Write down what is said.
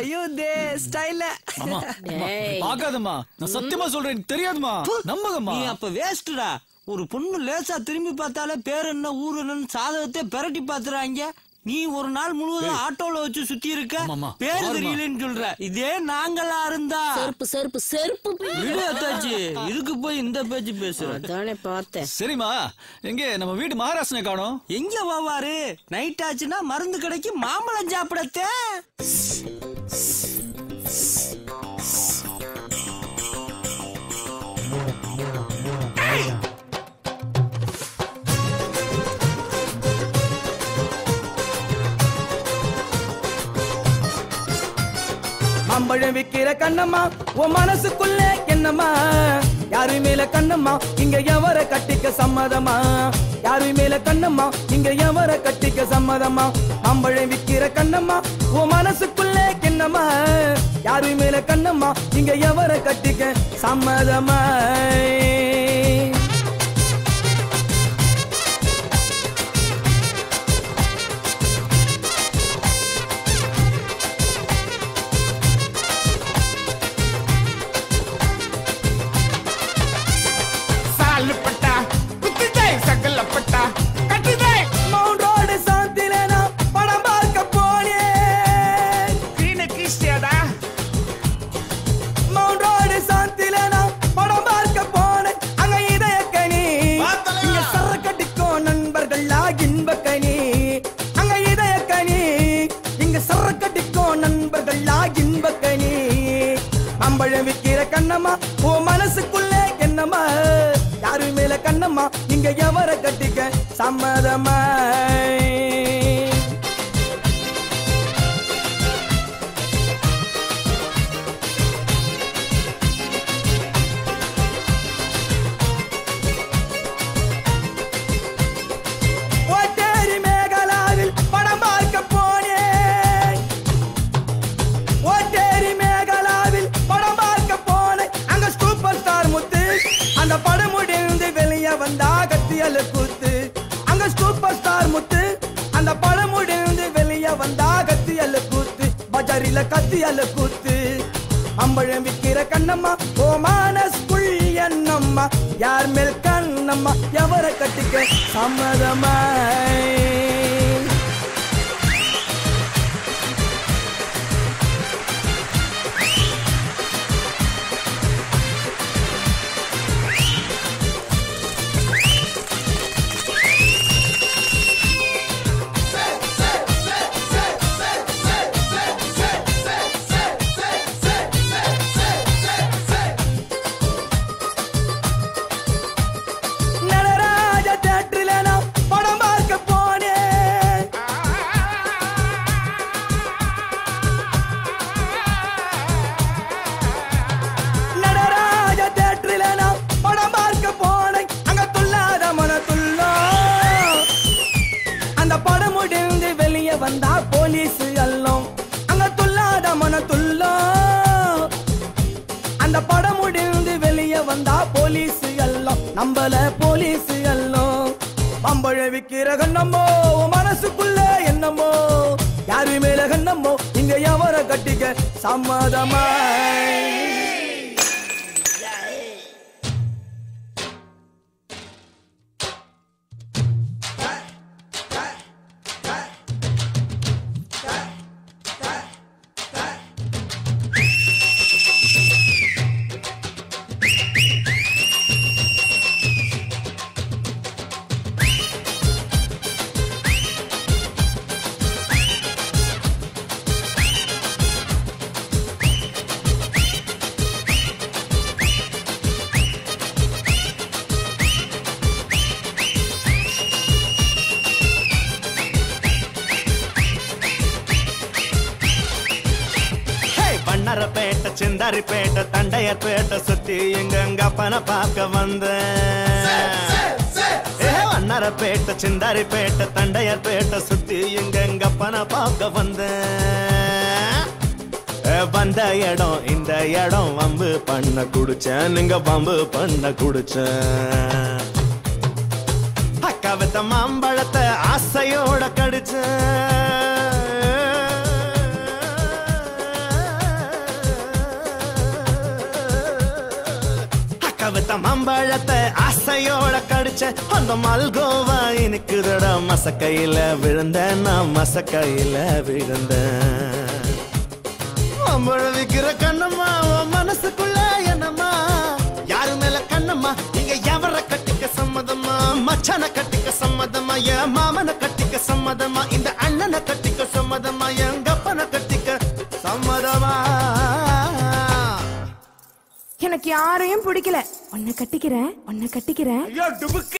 ஐயோ தே ஸ்டைல. பார்க்காதம்மா. நான் சத்தியமா சொல்றேன் எனக்கு தெரியாதுமா நம்புங்கம்மா நீ அப்ப வேஸ்ட்டுடா ஒரு பொண்ணு லேசா திரும்பி பார்த்தாலே பேர் என்ன ஊர் என்னன்னு சாதகத்தை பெரட்டி பாத்துறாங்க நீ ஒரு நாள் முழுவதும் ஆட்டோல வச்சு சுத்தி இருக்க. பேர். தெரியலன்னு சொல்ற. இதே நாங்களா இருந்தா. செருப்பு செருப்பு செருப்பு விடு அத்தாச்சி. இதுக்கு போய் இந்த பேச்சு பேசுற. அதானே பார்த்தேன். சரிம்மா எங்க நம்ம வீட்டு மகாராஷ்டிரனை காணோம். எங்க வாவாரு நைட் ஆச்சுன்னா மருந்து கடைக்கு மாம்பழம் சாப்பிடத்தே. மாம்பழம் விக்கிற கண்ணம்மா உன் மனசுக்குள்ள என்னம்மா? யாரு மேல கண்ணம்மா? இங்க எவர கட்டிக்க சம்மதமா யாரு மேல கண்ணம்மா? இங்க எவர கட்டிக்க சம்மதமா மாம்பழம் விக்கிற கண்ணம்மா உன் மனசுக்குள்ள என்னம்மா? யாரு மேல கண்ணம்மா? இங்க எவர கட்டிக்க சம்மதமா நண்பர்களா இன்ப கனி அம்பழம் கண்ணம்மா ஓ மனசுக்குள்ளே என்னம்மா? யாரு மேல கண்ணம்மா? இங்க எவரை கட்டிக்க சம்மதமா? பஜாரில கத்தியால கூத்து அம்பழம் விக்கிற கண்ணம்மா ஓ மானஸ்குள் என்னம்மா யார் மேல் கண்ணம்மா எவரை கட்டிக்க சம்மதமா? அந்த படம் முடிந்து வெளியே வந்தா போலீஸ் எல்லாம் நம்மள போலீஸ் எல்லாம் பம்பழ விக்கிற கண்ணமோ மனசுக்குள்ள என்னமோ? யாரு மேல கண்ணமோ இங்க எவர கட்டிக்க சம்மதமா சிந்தாரிப்பேட்டை தண்டையர்பேட்டை சுத்தி எங்க அப்பனை பார்க்க வந்தேன். வண்ணரப்பேட்டை சிந்தாரிப்பேட்டை தண்டையர்பேட்டை சுத்தி எங்க அப்பனை பார்க்க வந்தேன். வந்த இடம் இந்த இடம் வம்பு பண்ண குடிச்சேன். நீங்க வம்பு பண்ண குடிச்சேன். அக்கா வித்த மாம்பழத்தை ஆசையோட கடிச்சேன். பழுத்த மம்பழத்தை ஆசையோட கடிச்ச அந்த மல்கோவா இனிக்குதடா மசக்கையில விழுந்த நான் மசக்கையில விழுந்தேன். மாம்பழம் விக்கிற கண்ணம்மா மனசுக்குள்ள என்னம்மா? யாரு மேல கண்ணம்மா? நீங்க எவர கட்டிக்க சம்மதமா மச்சான கட்டிக்க சம்மதமா என் மாமனை கட்டிக்க சம்மதமா இந்த அண்ணனை கட்டிக்க சம்மதமா என் எனக்கு யாரையும் பிடிக்கல. உன்னை கட்டிக்கிறேன் உன்னை கட்டிக்கிறேன்.